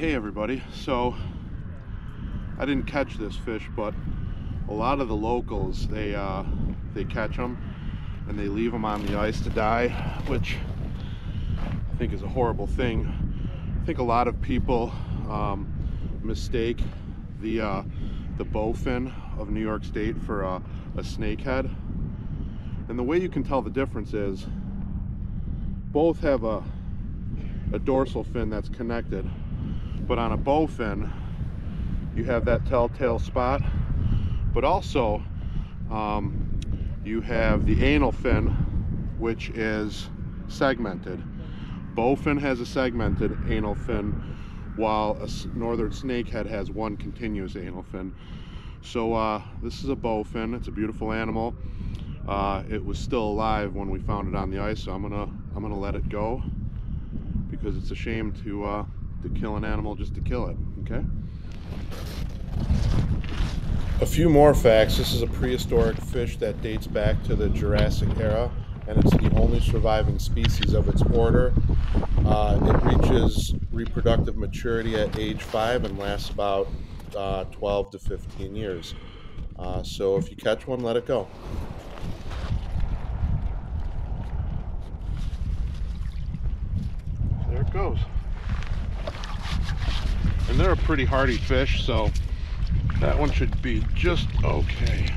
Hey everybody, so I didn't catch this fish, but a lot of the locals, they uh, they catch them and they leave them on the ice to die, which I think is a horrible thing. I think a lot of people um, mistake the uh, the bowfin of New York State for a, a snakehead. And the way you can tell the difference is both have a, a dorsal fin that's connected but on a bowfin you have that telltale spot. But also um, you have the anal fin which is segmented. Bowfin has a segmented anal fin while a northern snakehead has one continuous anal fin. So uh, this is a bowfin. It's a beautiful animal. Uh, it was still alive when we found it on the ice so I'm gonna I'm gonna let it go because it's a shame to uh, to kill an animal just to kill it, okay? A few more facts. This is a prehistoric fish that dates back to the Jurassic era, and it's the only surviving species of its order. Uh, it reaches reproductive maturity at age 5 and lasts about uh, 12 to 15 years. Uh, so if you catch one, let it go. There it goes and they're a pretty hardy fish so that one should be just okay